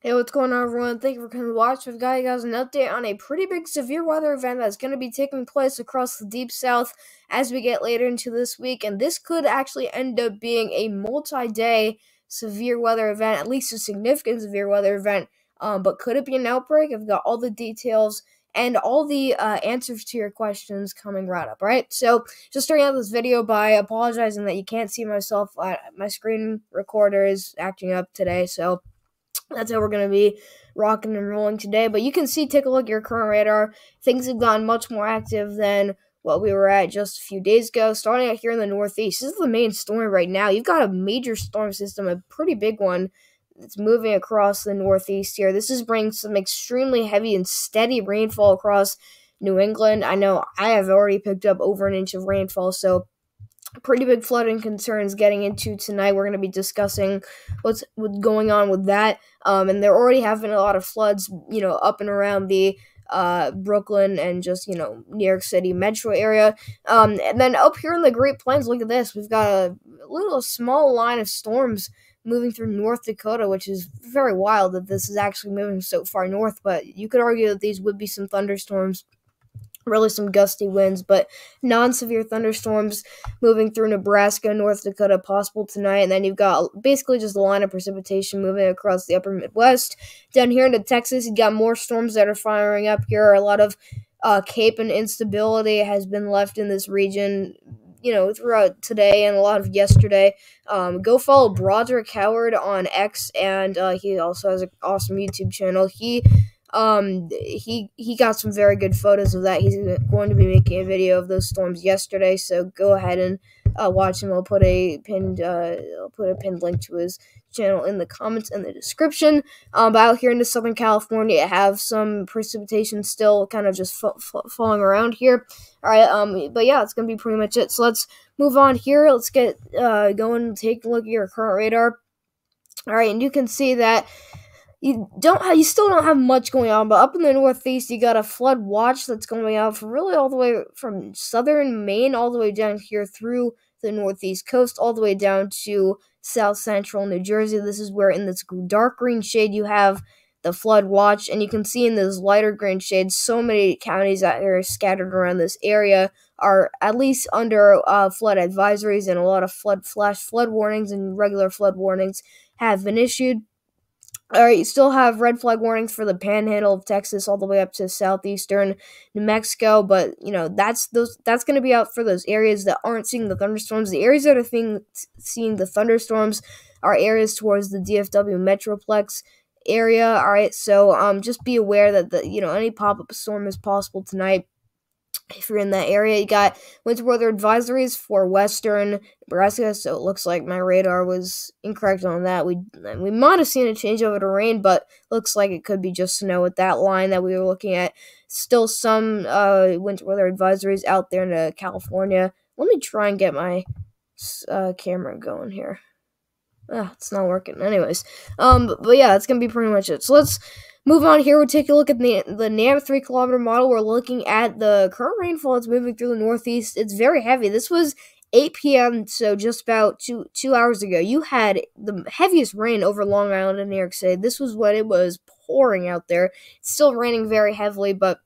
Hey, what's going on, everyone? Thank you for coming to watch. We've got you guys an update on a pretty big severe weather event that's going to be taking place across the deep south as we get later into this week. And this could actually end up being a multi day severe weather event, at least a significant severe weather event. Um, but could it be an outbreak? I've got all the details and all the uh, answers to your questions coming right up, right? So, just starting out this video by apologizing that you can't see myself. Uh, my screen recorder is acting up today, so that's how we're going to be rocking and rolling today. But you can see, take a look at your current radar. Things have gotten much more active than what we were at just a few days ago. Starting out here in the Northeast, this is the main storm right now. You've got a major storm system, a pretty big one, that's moving across the Northeast here. This is bringing some extremely heavy and steady rainfall across New England. I know I have already picked up over an inch of rainfall, so pretty big flooding concerns getting into tonight. We're going to be discussing what's, going on with that. Um, and they're already having a lot of floods, you know, up and around the uh, Brooklyn and just, you know, New York City metro area. Um, and then up here in the Great Plains, look at this. We've got a little small line of storms moving through North Dakota, which is very wild that this is actually moving so far north. But you could argue that these would be some thunderstorms really some gusty winds, but non severe thunderstorms moving through Nebraska, North Dakota possible tonight. And then you've got basically just a line of precipitation moving across the upper Midwest. Down here into Texas, you've got more storms that are firing up here. A lot of uh, cape and instability has been left in this region. You know, throughout today and a lot of yesterday. Um, go follow Broderick Howard on X, and uh, he also has an awesome YouTube channel. He um, he he got some very good photos of that. He's going to be making a video of those storms yesterday, so go ahead and uh, watch him. I'll put a pinned uh, I'll put a pinned link to his channel in the comments and the description. Um, but out here in the Southern California, have some precipitation still kind of just f- falling around here. All right, um, but yeah, it's gonna be pretty much it. So let's move on here. Let's get uh going. Take a look at your current radar. All right, and you can see that you don't have, you still don't have much going on, but up in the northeast you got a flood watch that's going out for really all the way from southern Maine all the way down here through the northeast coast, all the way down to south central New Jersey. This is where in this dark green shade you have the flood watch, and you can see in those lighter green shades so many counties that are scattered around this area are at least under uh, flood advisories, and a lot of flood flash flood warnings and regular flood warnings have been issued. All right, you still have red flag warnings for the panhandle of Texas all the way up to southeastern New Mexico, but you know that's those that's going to be out for those areas that aren't seeing the thunderstorms. The areas that are seeing, seeing the thunderstorms are areas towards the DFW Metroplex area. All right, so um, just be aware that the you know any pop up storm is possible tonight if you're in that area. You got winter weather advisories for western Nebraska, so it looks like my radar was incorrect on that. We we might have seen a change over to rain, but looks like it could be just snow with that line that we were looking at. Still some uh, winter weather advisories out there in California. Let me try and get my uh, camera going here. Ah, it's not working. Anyways, um, but, but yeah, that's gonna be pretty much it. So let's Move on here, we'll take a look at the, the NAM 3 kilometer model. We're looking at the current rainfall that's moving through the northeast. It's very heavy. This was 8 p.m., so just about two two hours ago. You had the heaviest rain over Long Island and New York City. This was when it was pouring out there. It's still raining very heavily, but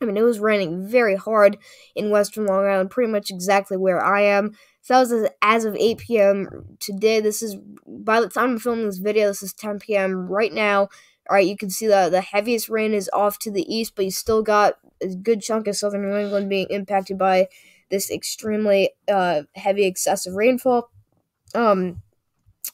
I mean, it was raining very hard in western Long Island, pretty much exactly where I am. So that was as of 8 p.m. today. This is, by the time I'm filming this video, this is 10 p.m. right now. All right, you can see that the heaviest rain is off to the east, but you still got a good chunk of southern New England being impacted by this extremely uh, heavy excessive rainfall. Um,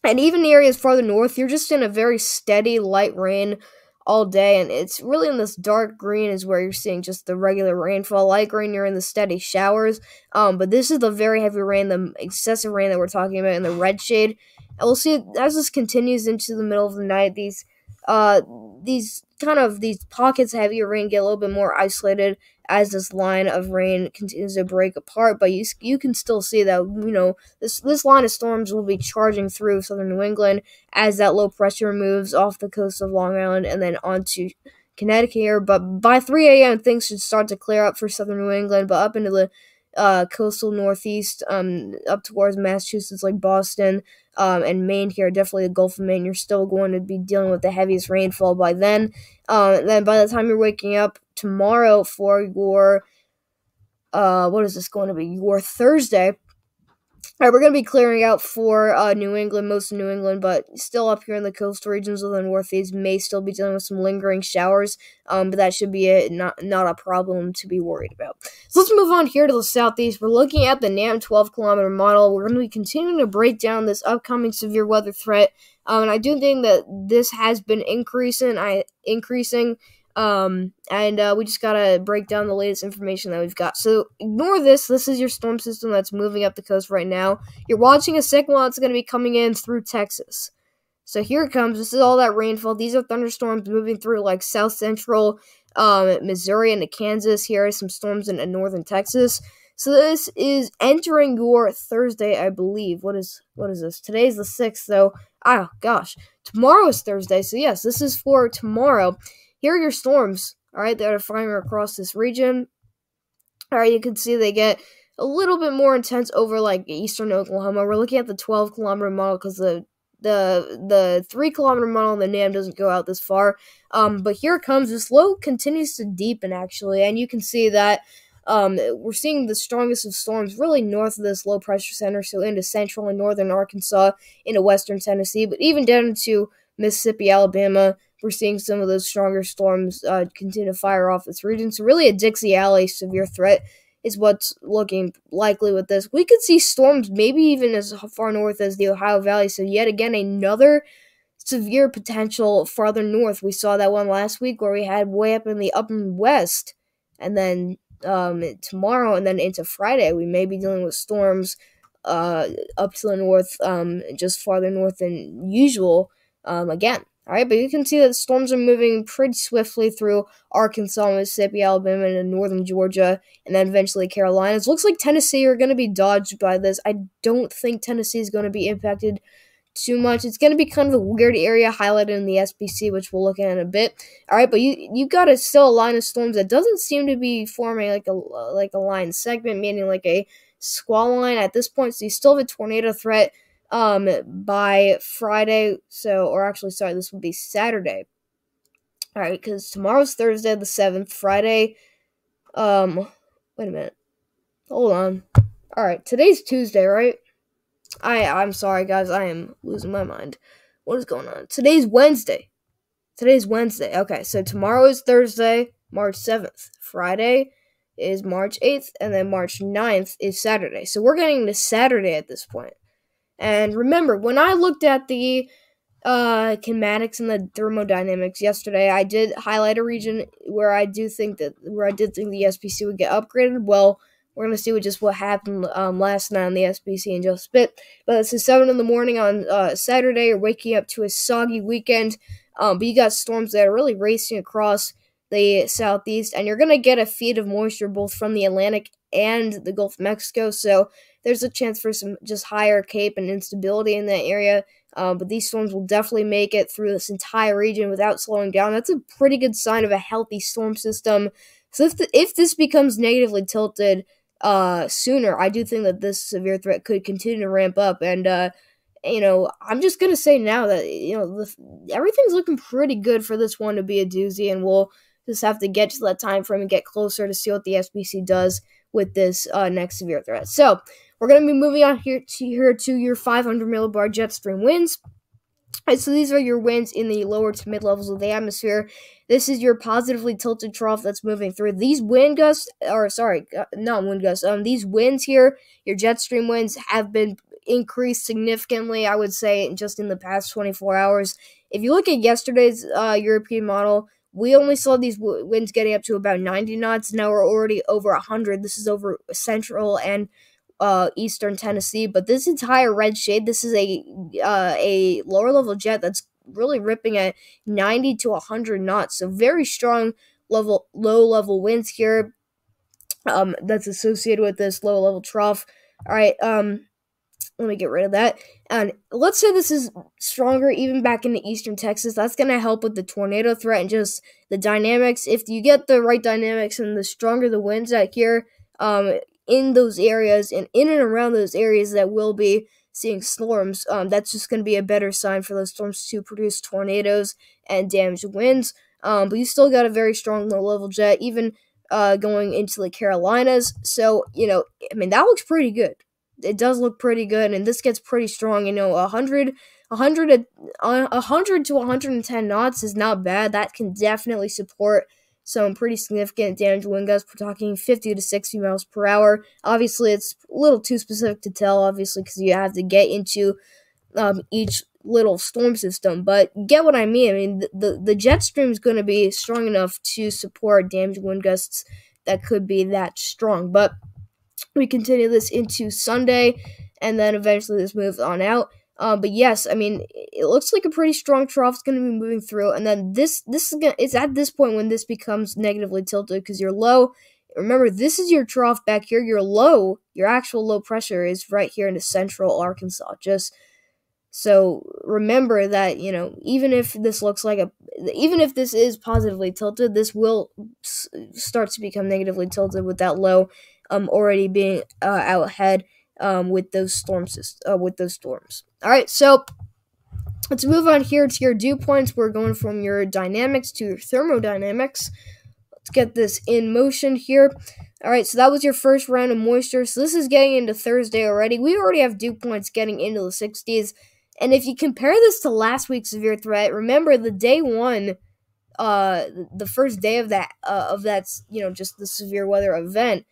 and even the areas farther north, you're just in a very steady light rain all day, and it's really in this dark green is where you're seeing just the regular rainfall. Light green, you're in the steady showers. Um, but this is the very heavy rain, the excessive rain that we're talking about in the red shade. And we'll see as this continues into the middle of the night, these uh, these kind of these pockets of heavier rain get a little bit more isolated as this line of rain continues to break apart. But you you can still see that you know this this line of storms will be charging through southern New England as that low pressure moves off the coast of Long Island and then onto Connecticut here. But by 3 a.m. things should start to clear up for southern New England. But up into the uh, coastal northeast um, up towards Massachusetts, like Boston um, and Maine here, definitely the Gulf of Maine, you're still going to be dealing with the heaviest rainfall by then. Um, then by the time you're waking up tomorrow for your, uh, what is this going to be? Your Thursday, all right, we're going to be clearing out for uh, New England, most of New England, but still up here in the coastal regions of the Northeast may still be dealing with some lingering showers, um, but that should be it, not not a problem to be worried about. So let's move on here to the Southeast. We're looking at the NAM 12 kilometer model. We're going to be continuing to break down this upcoming severe weather threat, um, and I do think that this has been increasing. I increasing um, and uh, we just gotta break down the latest information that we've got. So ignore this. This is your storm system that's moving up the coast right now. You're watching a second one that's gonna be coming in through Texas. So here it comes. This is all that rainfall. These are thunderstorms moving through like south central um, Missouri into Kansas. Here are some storms in, in northern Texas. So this is entering your Thursday, I believe. What is what is this? Today's the sixth, though. Oh gosh, tomorrow is Thursday. So yes, this is for tomorrow. Here are your storms, all right, that are firing across this region. All right, you can see they get a little bit more intense over like eastern Oklahoma. We're looking at the 12 kilometer model because the the the three kilometer model in the NAM doesn't go out this far. Um, but here comes. This low continues to deepen actually, and you can see that um, we're seeing the strongest of storms really north of this low pressure center, so into central and northern Arkansas, into western Tennessee, but even down to Mississippi, Alabama, we're seeing some of those stronger storms uh, continue to fire off this region. So, really, a Dixie Alley severe threat is what's looking likely with this. We could see storms maybe even as far north as the Ohio Valley. So, yet again, another severe potential farther north. We saw that one last week where we had way up in the upper west. And then um, tomorrow and then into Friday, we may be dealing with storms uh, up to the north, um, just farther north than usual um, again. All right, but you can see that storms are moving pretty swiftly through Arkansas, Mississippi, Alabama, and northern Georgia, and then eventually Carolinas. Looks like Tennessee are going to be dodged by this. I don't think Tennessee is going to be impacted too much. It's going to be kind of a weird area highlighted in the SPC, which we'll look at in a bit. All right, but you you got a still a line of storms that doesn't seem to be forming like a like a line segment, meaning like a squall line at this point. So you still have a tornado threat um by Friday. So, or actually, sorry, this will be Saturday. All right, because tomorrow's Thursday the seventh. Friday, um, wait a minute, hold on. All right, today's Tuesday, right? I I'm sorry, guys. I am losing my mind. What is going on? Today's Wednesday. Today's Wednesday. Okay, so tomorrow is Thursday, March 7th. Friday is March 8th, and then March 9th is Saturday. So we're getting to Saturday at this point. And remember, when I looked at the uh, kinematics and the thermodynamics yesterday, I did highlight a region where I do think that where I did think the SPC would get upgraded. Well, we're gonna see what just what happened um, last night on the SPC in just a bit. But it's seven in the morning on uh, Saturday. You're waking up to a soggy weekend. Um, but you got storms that are really racing across the southeast, and you're gonna get a feed of moisture both from the Atlantic and the Gulf of Mexico. So there's a chance for some just higher CAPE and instability in that area. Um, but these storms will definitely make it through this entire region without slowing down. That's a pretty good sign of a healthy storm system. So if the, if this becomes negatively tilted uh, sooner, I do think that this severe threat could continue to ramp up. And uh, you know, I'm just gonna say now that you know the, everything's looking pretty good for this one to be a doozy, and we'll just have to get to that time frame and get closer to see what the SPC does with this uh, next severe threat. So we're going to be moving on here to here to your 500 millibar jet stream winds. And so these are your winds in the lower to mid levels of the atmosphere. This is your positively tilted trough that's moving through. These wind gusts, or sorry, uh, not wind gusts. Um, these winds here, your jet stream winds, have been increased significantly. I would say just in the past 24 hours. If you look at yesterday's uh, European model, we only saw these winds getting up to about 90 knots. Now we're already over 100. This is over central and uh, eastern Tennessee. But this entire red shade, this is a uh, a lower level jet that's really ripping at 90 to 100 knots. So very strong level low level winds here. Um, that's associated with this low level trough. All right. Um, let me get rid of that. And let's say this is stronger even back into eastern Texas. That's going to help with the tornado threat and just the dynamics. If you get the right dynamics and the stronger the winds out here, um, in those areas and in and around those areas that will be seeing storms, um, that's just going to be a better sign for those storms to produce tornadoes and damaged winds. Um, but you still got a very strong low level jet, even uh, going into the Carolinas. So, you know, I mean, that looks pretty good. It does look pretty good, and this gets pretty strong. You know, 100, 100, 100 to 110 knots is not bad. That can definitely support some pretty significant damage wind gusts. We're talking 50 to 60 miles per hour. Obviously, it's a little too specific to tell, obviously, because you have to get into um, each little storm system. But get what I mean. I mean, the, the, the jet stream is going to be strong enough to support damage wind gusts that could be that strong. But we continue this into Sunday, and then eventually this moves on out. Um, but yes, I mean, it looks like a pretty strong trough is going to be moving through, and then this this is gonna, it's at this point when this becomes negatively tilted because you're low. Remember, this is your trough back here. Your low, your actual low pressure is right here in the central Arkansas. Just so remember that you know, even if this looks like a, even if this is positively tilted, this will s- start to become negatively tilted with that low, um, already being uh, out ahead um, with those storms uh, with those storms. All right, so let's move on here to your dew points. We're going from your dynamics to your thermodynamics. Let's get this in motion here. All right, so that was your first round of moisture. So this is getting into Thursday already. We already have dew points getting into the 60s. And if you compare this to last week's severe threat, remember the day one, uh, the first day of that, uh, of that, you know, just the severe weather event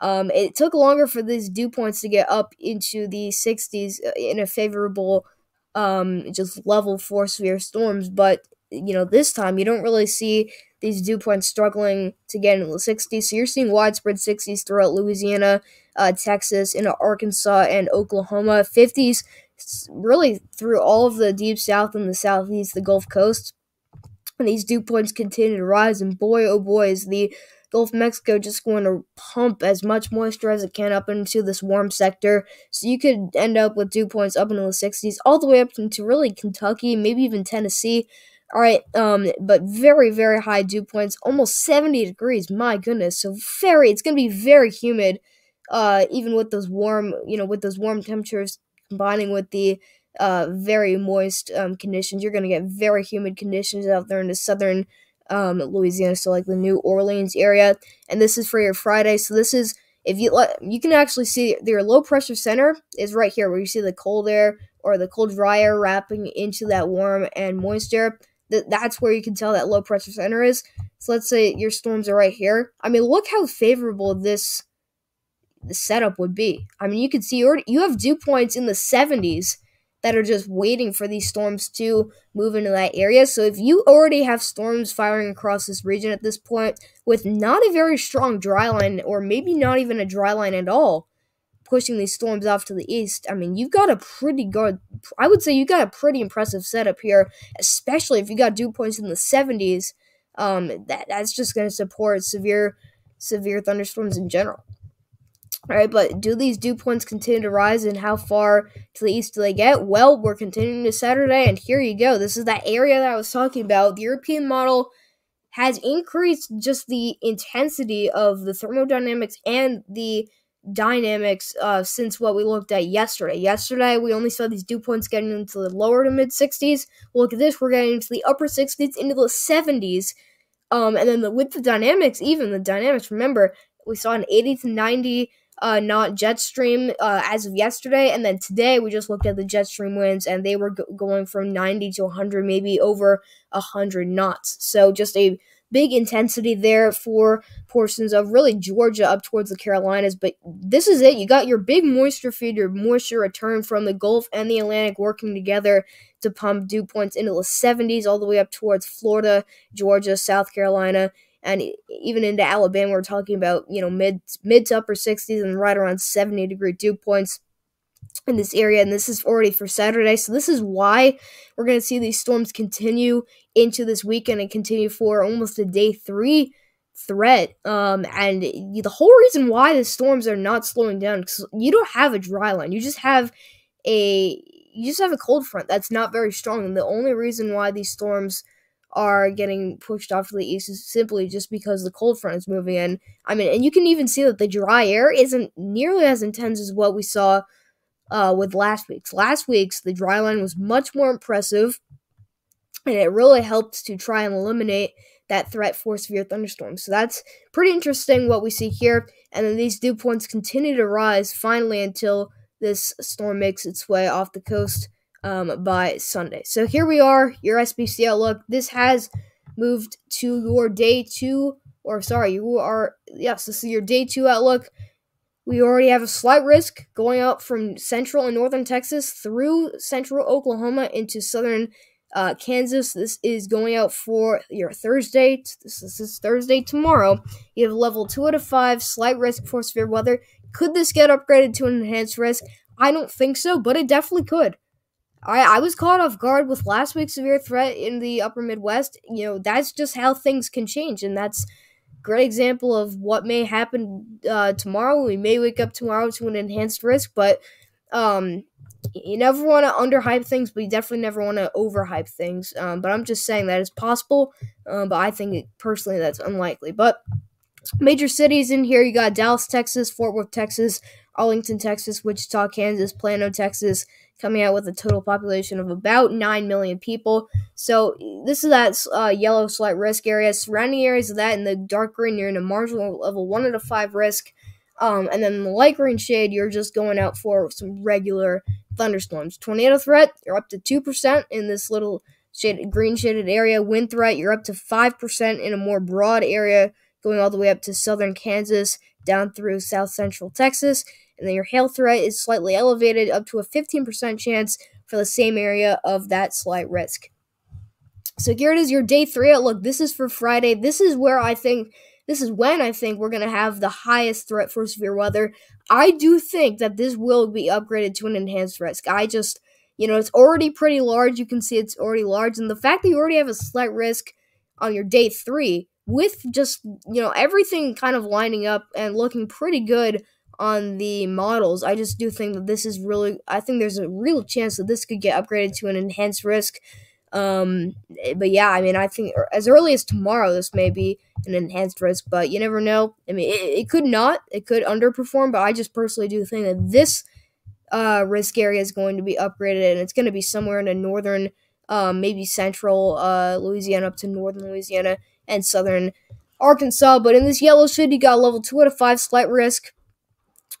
um, it took longer for these dew points to get up into the 60s uh, in a favorable, um, just level four severe storms. But you know, this time you don't really see these dew points struggling to get into the 60s. So you're seeing widespread 60s throughout Louisiana, uh, Texas, into Arkansas and Oklahoma. 50s really through all of the deep south and the southeast, the Gulf Coast. And these dew points continue to rise, and boy, oh boy, is the Gulf of Mexico just going to pump as much moisture as it can up into this warm sector. So you could end up with dew points up into the 60s, all the way up into really Kentucky, maybe even Tennessee. All right, um, but very, very high dew points, almost 70 degrees. My goodness, so very, it's gonna be very humid. Uh, even with those warm, you know, with those warm temperatures combining with the uh very moist um conditions, you're gonna get very humid conditions out there in the southern um, Louisiana, so like the New Orleans area. And this is for your Friday. So this is if you let you can actually see your low pressure center is right here where you see the cold air or the cold dry air wrapping into that warm and moist air. That that's where you can tell that low pressure center is. So let's say your storms are right here. I mean, look how favorable this the setup would be. I mean, you can see you you have dew points in the 70s that are just waiting for these storms to move into that area. So if you already have storms firing across this region at this point with not a very strong dry line, or maybe not even a dry line at all, pushing these storms off to the east, I mean, you've got a pretty good, I would say you got a pretty impressive setup here, especially if you got dew points in the 70s. Um, that that's just going to support severe, severe thunderstorms in general. All right, but do these dew points continue to rise, and how far to the east do they get? Well, we're continuing to Saturday, and here you go. This is that area that I was talking about. The European model has increased just the intensity of the thermodynamics and the dynamics uh, since what we looked at yesterday. Yesterday, we only saw these dew points getting into the lower to mid 60s. look at this, we're getting into the upper 60s, into the 70s. Um, and then the, with the dynamics, even the dynamics, remember, we saw an 80 to 90 uh, knot jet stream uh, as of yesterday, and then today we just looked at the jet stream winds, and they were go- going from 90 to 100, maybe over 100 knots. So just a big intensity there for portions of really Georgia up towards the Carolinas. But this is it. You got your big moisture feed, your moisture return from the Gulf and the Atlantic working together to pump dew points into the 70s all the way up towards Florida, Georgia, South Carolina and even into Alabama, we're talking about you know mid mid to upper 60s and right around 70 degree dew points in this area, and this is already for Saturday. So this is why we're going to see these storms continue into this weekend and continue for almost a day three threat. Um, and the whole reason why the storms are not slowing down because you don't have a dry line, you just have a you just have a cold front that's not very strong, and the only reason why these storms are getting pushed off to the east simply just because the cold front is moving in. I mean, and you can even see that the dry air isn't nearly as intense as what we saw uh, with last week's. Last week's, the dry line was much more impressive, and it really helped to try and eliminate that threat for severe thunderstorms. So that's pretty interesting what we see here. And then these dew points continue to rise finally until this storm makes its way off the coast um, by Sunday. So here we are, your SPC outlook. This has moved to your day two, or sorry, you are, yes, this is your day two outlook. We already have a slight risk going up from central and northern Texas through central Oklahoma into southern uh, Kansas. This is going out for your Thursday. This, this is Thursday tomorrow. You have level 2 out of 5, slight risk for severe weather. Could this get upgraded to an enhanced risk? I don't think so, but it definitely could. I, I was caught off guard with last week's severe threat in the upper Midwest. You know, that's just how things can change, and that's great example of what may happen uh, tomorrow. We may wake up tomorrow to an enhanced risk, but um, you never want to underhype things, but you definitely never want to overhype things. Um, but I'm just saying that it's possible, um, but I think it, personally that's unlikely. But major cities in here, you got Dallas, Texas, Fort Worth, Texas, Arlington, Texas, Wichita, Kansas, Plano, Texas, coming out with a total population of about 9 million people. So this is that uh, yellow slight risk area. Surrounding areas of that in the dark green, you're in a marginal level 1 out of 5 risk. Um, and then the light green shade, you're just going out for some regular thunderstorms. Tornado threat, you're up to 2% in this little shaded, green shaded area. Wind threat, you're up to 5% in a more broad area, going all the way up to southern Kansas, down through south central Texas. And then your hail threat is slightly elevated, up to a 15% chance for the same area of that slight risk. So here it is, your day three outlook. This is for Friday. This is where I think this is when I think we're going to have the highest threat for severe weather. I do think that this will be upgraded to an enhanced risk. I just, you know, it's already pretty large. You can see it's already large. And the fact that you already have a slight risk on your day three, with just, you know, everything kind of lining up and looking pretty good on the models, I just do think that this is really, I think there's a real chance that this could get upgraded to an enhanced risk. Um, but yeah, I mean, I think as early as tomorrow, this may be an enhanced risk, but you never know. I mean, it, it could not, it could underperform, but I just personally do think that this uh, risk area is going to be upgraded, and it's going to be somewhere in the northern, um, maybe central uh, Louisiana up to northern Louisiana and southern Arkansas. But in this yellow shade, you got level two out of five slight risk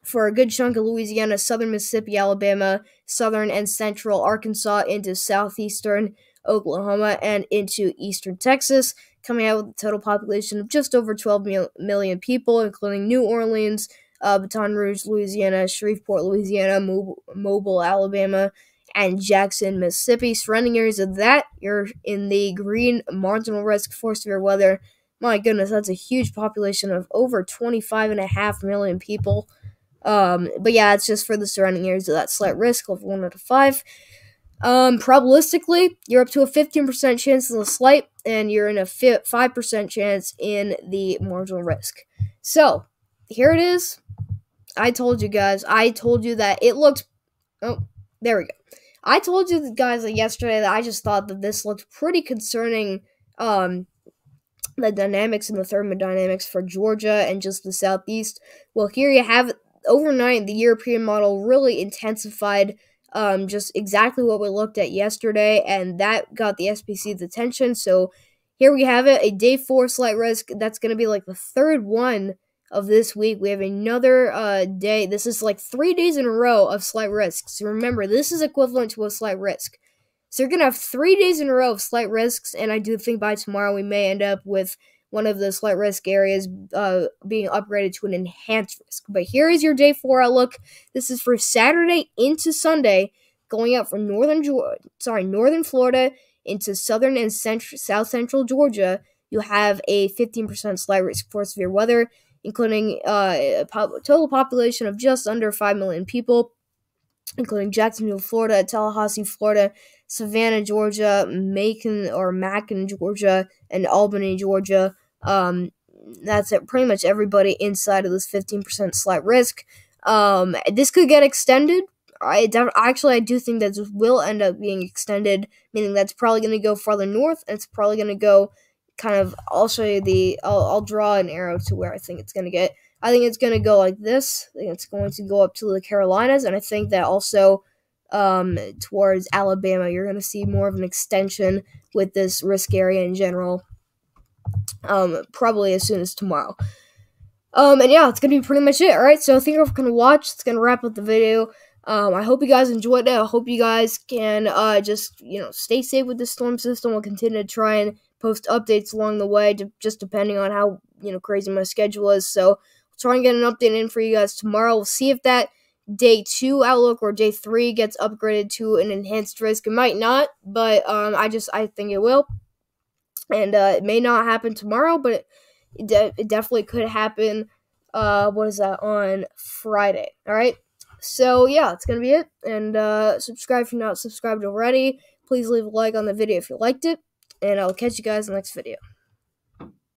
for a good chunk of Louisiana, southern Mississippi, Alabama, southern and central Arkansas into southeastern Oklahoma, and into eastern Texas, coming out with a total population of just over 12 mil- million people, including New Orleans, uh, Baton Rouge, Louisiana, Shreveport, Louisiana, Mobile, Mobile, Alabama, and Jackson, Mississippi. Surrounding areas of that, you're in the green marginal risk for severe weather. My goodness, that's a huge population of over 25.5 million people. Um, but yeah, it's just for the surrounding areas of that slight risk of 1 out of 5. Um, probabilistically, you're up to a 15% chance in the slight, and you're in a 5% chance in the marginal risk. So, here it is. I told you guys. I told you that it looked. Oh, there we go. I told you guys yesterday that I just thought that this looked pretty concerning. Um, the dynamics and the thermodynamics for Georgia and just the southeast. Well, here you have it. Overnight, the European model really intensified um, just exactly what we looked at yesterday, and that got the SPC's attention. So here we have it, a day four slight risk. That's going to be like the third one of this week. We have another uh, day. This is like three days in a row of slight risks. Remember, this is equivalent to a slight risk. So you're going to have three days in a row of slight risks, and I do think by tomorrow we may end up with one of the slight risk areas uh, being upgraded to an enhanced risk. But here is your day four outlook. This is for Saturday into Sunday, going out from northern sorry, northern Florida into southern and south central Georgia. You have a 15% slight risk for severe weather, including uh, a total population of just under 5 million people, including Jacksonville, Florida, Tallahassee, Florida, Savannah, Georgia, Macon or Macon, Georgia, and Albany, Georgia. Um, that's it, pretty much everybody inside of this 15% slight risk. Um, this could get extended I def- actually I do think that this will end up being extended, meaning that's probably going to go farther north, and it's probably going to go kind of. I'll show you the. I'll, I'll draw an arrow to where I think it's going to get. I think it's going to go like this. I think it's going to go up to the Carolinas, and I think that also um, towards Alabama, you're going to see more of an extension with this risk area in general. Um, probably as soon as tomorrow. Um, and yeah, it's gonna be pretty much it. All right, so thank you for gonna watch. It's gonna wrap up the video. Um, I hope you guys enjoyed it. I hope you guys can uh, just you know stay safe with the storm system. We'll continue to try and post updates along the way, to, just depending on how you know crazy my schedule is. So we'll try and get an update in for you guys tomorrow. We'll see if that day two outlook or day three gets upgraded to an enhanced risk. It might not, but um, I just I think it will, and uh, it may not happen tomorrow, but it, it, de- it definitely could happen. Uh, what is that on Friday? All right. So yeah, that's gonna be it. And uh, subscribe if you're not subscribed already. Please leave a like on the video if you liked it, and I'll catch you guys in the next video.